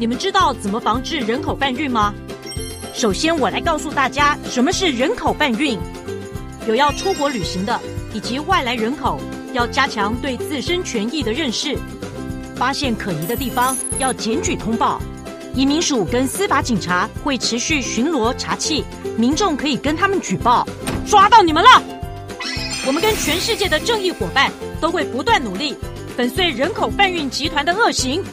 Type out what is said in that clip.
你们知道怎么防治人口贩运吗？首先，我来告诉大家什么是人口贩运。有要出国旅行的以及外来人口，要加强对自身权益的认识。发现可疑的地方，要检举通报。移民署跟司法警察会持续巡逻查缉，民众可以跟他们举报。抓到你们了！我们跟全世界的正义伙伴都会不断努力，粉碎人口贩运集团的恶行。